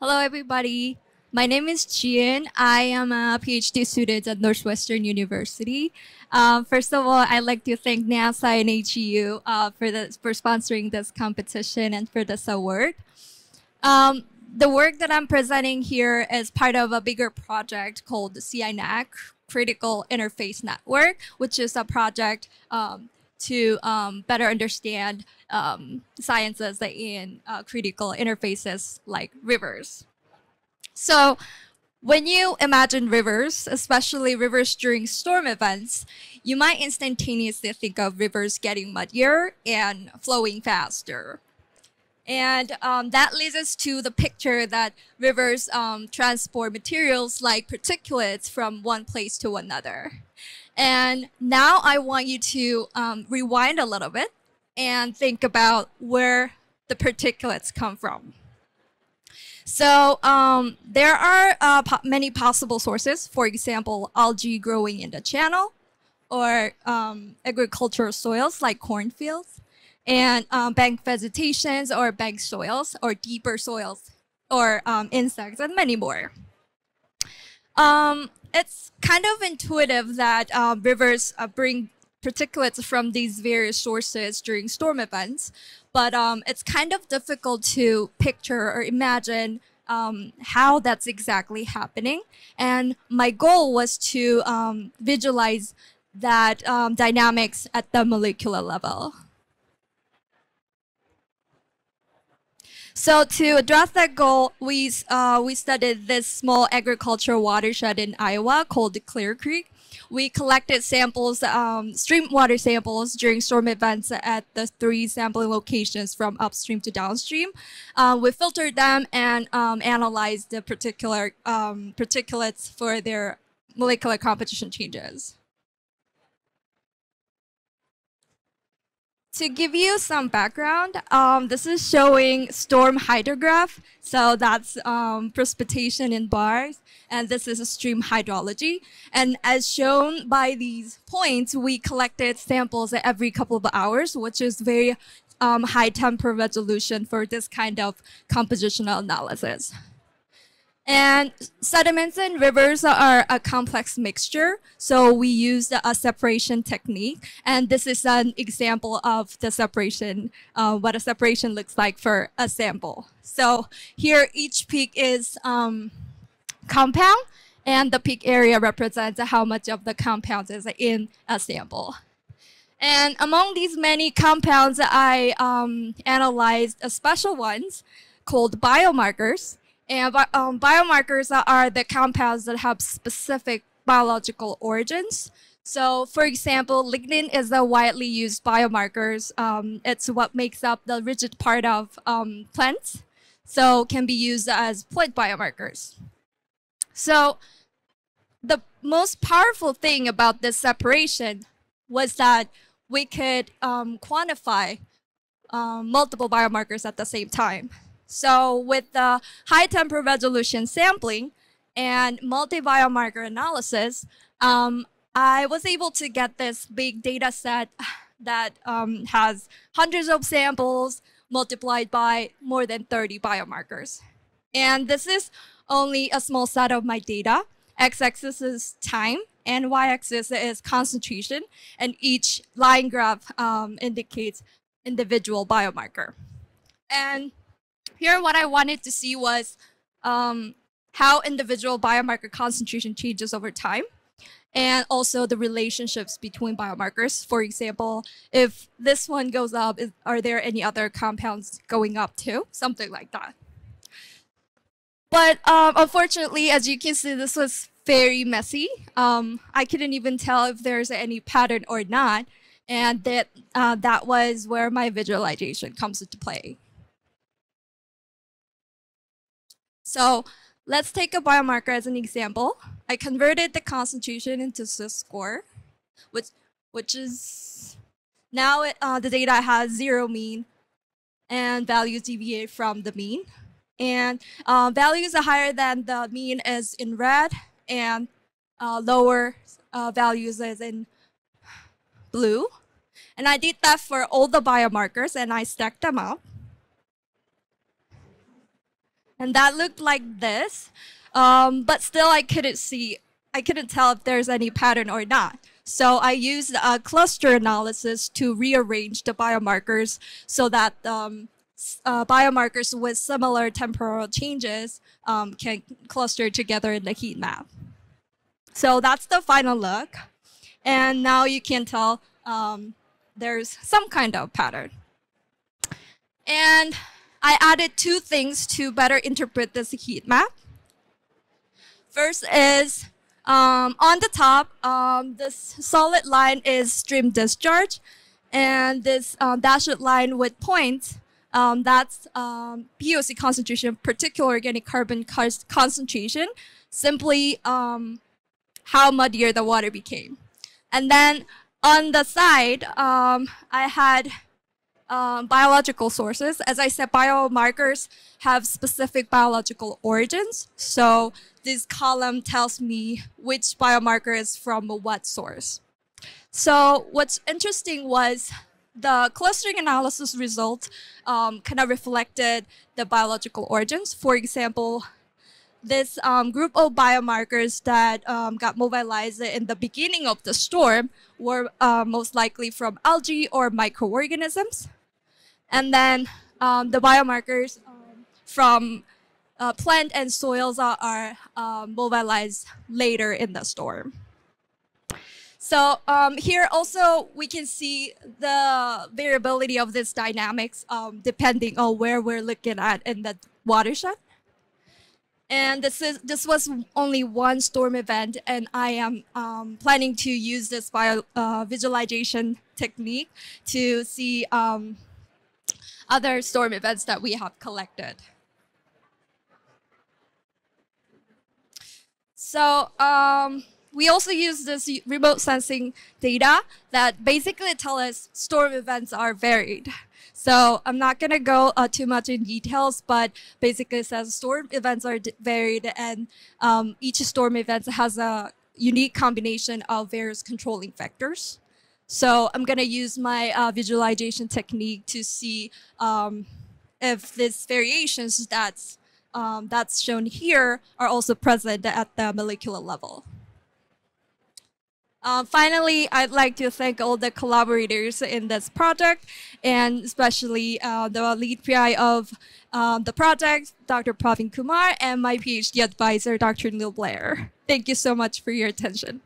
Hello, everybody. My name is Jieun. I am a PhD student at Northwestern University. Um, first of all, I'd like to thank NASA and AGU uh, for, the, for sponsoring this competition and for this award. Um, the work that I'm presenting here is part of a bigger project called CINet, Critical Interface Network, which is a project um, to um, better understand um, sciences in uh, critical interfaces like rivers. So when you imagine rivers, especially rivers during storm events, you might instantaneously think of rivers getting muddier and flowing faster. And um, that leads us to the picture that rivers um, transport materials like particulates from one place to another. And now I want you to um, rewind a little bit and think about where the particulates come from. So um, there are uh, po many possible sources. For example, algae growing in the channel, or um, agricultural soils like cornfields, and um, bank vegetations or bank soils, or deeper soils, or um, insects, and many more. It's kind of intuitive that uh, rivers uh, bring particulates from these various sources during storm events, but um, it's kind of difficult to picture or imagine um, how that's exactly happening. And my goal was to um, visualize that um, dynamics at the molecular level. So to address that goal, we, uh, we studied this small agricultural watershed in Iowa called Clear Creek. We collected samples, um, stream water samples during storm events at the three sampling locations from upstream to downstream. Uh, we filtered them and um, analyzed the particular um, particulates for their molecular composition changes. To give you some background, um, this is showing storm hydrograph. So that's um, precipitation in bars. And this is a stream hydrology. And as shown by these points, we collected samples every couple of hours, which is very um, high temporal resolution for this kind of compositional analysis. And sediments in rivers are a complex mixture. So we use a separation technique. And this is an example of the separation, uh, what a separation looks like for a sample. So here each peak is um, compound and the peak area represents how much of the compound is in a sample. And among these many compounds, I um, analyzed a special ones called biomarkers. And um, biomarkers are the compounds that have specific biological origins. So, for example, lignin is a widely used biomarker. Um, it's what makes up the rigid part of um, plants, so can be used as plant biomarkers. So, the most powerful thing about this separation was that we could um, quantify um, multiple biomarkers at the same time. So with the high temporal resolution sampling and multi-biomarker analysis, um, I was able to get this big data set that um, has hundreds of samples multiplied by more than 30 biomarkers. And this is only a small set of my data. X-axis is time and y-axis is concentration, and each line graph um, indicates individual biomarker. And here what I wanted to see was um, how individual biomarker concentration changes over time and also the relationships between biomarkers. For example, if this one goes up, is, are there any other compounds going up too? Something like that. But um, unfortunately, as you can see, this was very messy. Um, I couldn't even tell if there's any pattern or not. And that, uh, that was where my visualization comes into play. So let's take a biomarker as an example. I converted the concentration into z-score, which, which is now it, uh, the data has zero mean and values deviate from the mean. And uh, values are higher than the mean is in red and uh, lower uh, values is in blue. And I did that for all the biomarkers and I stacked them up. And that looked like this. Um, but still, I couldn't see, I couldn't tell if there's any pattern or not. So I used a cluster analysis to rearrange the biomarkers so that um, uh, biomarkers with similar temporal changes um, can cluster together in the heat map. So that's the final look. And now you can tell um, there's some kind of pattern. And I added two things to better interpret this heat map. First is um, on the top, um, this solid line is stream discharge, and this um, dashed line with points, um, that's um, POC concentration, particulate organic carbon concentration, simply um, how muddier the water became. And then on the side, I had um, biological sources. As I said, biomarkers have specific biological origins. So this column tells me which biomarker is from what source. So what's interesting was the clustering analysis result um, kind of reflected the biological origins. For example, this um, group of biomarkers that um, got mobilized in the beginning of the storm were uh, most likely from algae or microorganisms. And then um, the biomarkers um, from uh, plant and soils are, are um, mobilized later in the storm. So um, here also we can see the variability of this dynamics um, depending on where we're looking at in the watershed. And this is this was only one storm event, and I am um, planning to use this bio uh, visualization technique to see um, other storm events that we have collected. So um, we also use this remote sensing data that basically tell us storm events are varied. So I'm not going to go uh, too much in details, but basically it says storm events are varied and um, each storm event has a unique combination of various controlling factors. So I'm going to use my uh, visualization technique to see um, if these variations that's, um, that's shown here are also present at the molecular level. Uh, finally, I'd like to thank all the collaborators in this project, and especially uh, the lead PI of um, the project, Dr. Praveen Kumar, and my PhD advisor, Dr. Neil Blair. Thank you so much for your attention.